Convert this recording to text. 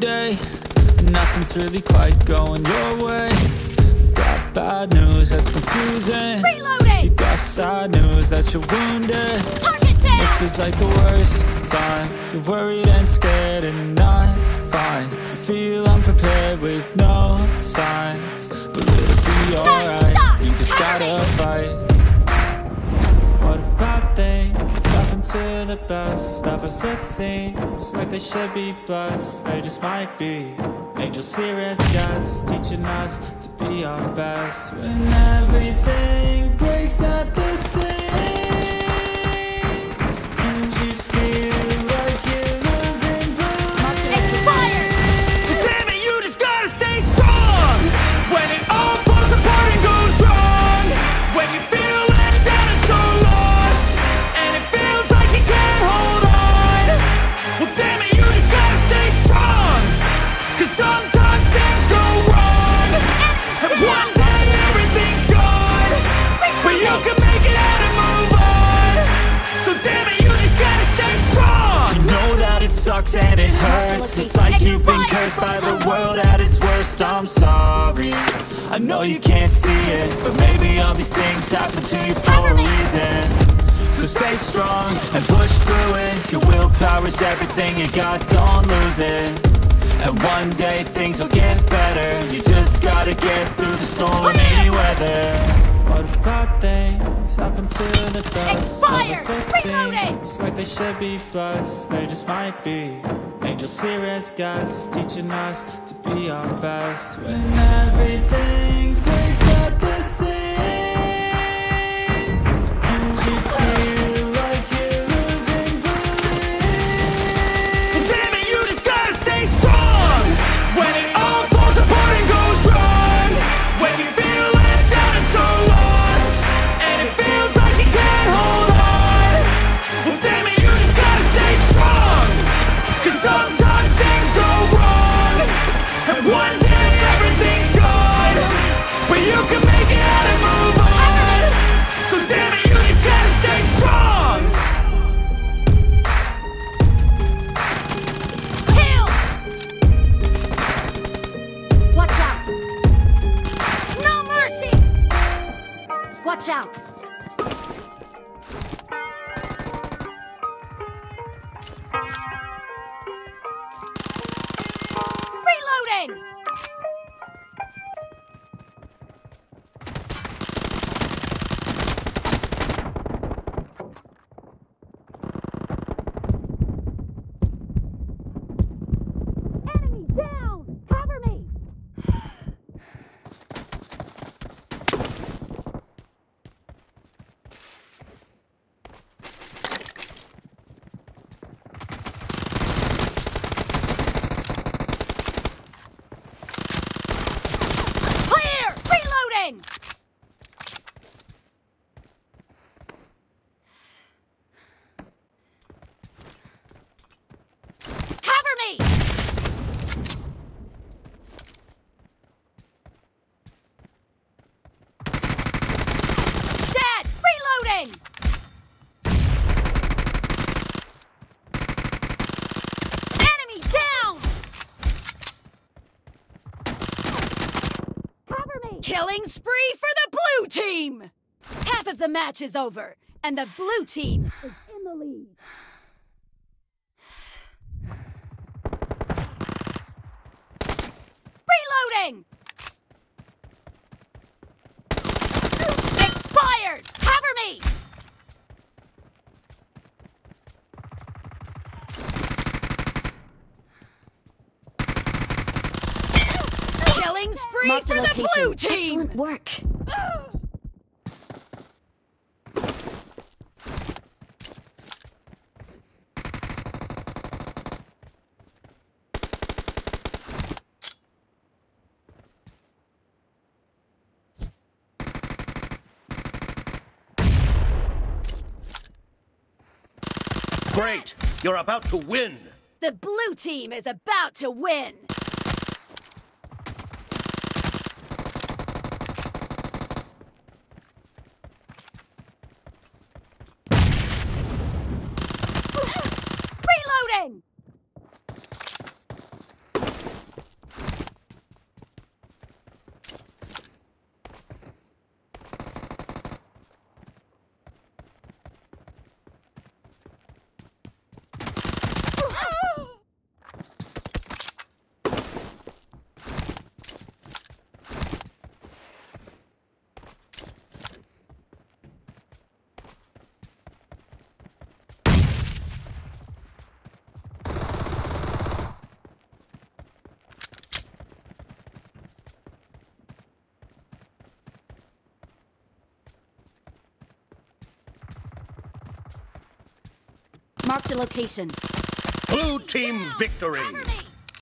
day. Nothing's really quite going your way. Got bad news that's confusing. Reloading! You got sad news that you're wounded. Target down! It feels like the worst time. You're worried and scared and not fine. You feel unprepared with no signs. But it'll to the best of us? It seems like they should be blessed. They just might be angels here as guests, teaching us to be our best. When everything breaks at damn it, you just gotta stay strong. You know that it sucks and it hurts. It's like you've been cursed by the world at its worst. I'm sorry. I know you can't see it But maybe all these things happen to you for a reason. So stay strong and push through it. Your willpower is everything you got, don't lose it. And one day things will get better. You just gotta get through the storm in any weather What about things happen to the best of us, Expired! like they should be blessed, they just might be. Angels here as guests, teaching us to be our best. When everything Killing spree for the blue team! Half of the match is over, and the blue team is in the lead. Reloading! Killing Marked for the location. blue team! Excellent work. Great! You're about to win! The blue team is about to win! Reloading! Marked a location. Blue team victory.